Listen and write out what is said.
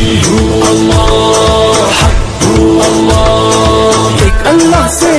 الله حق الله الله سے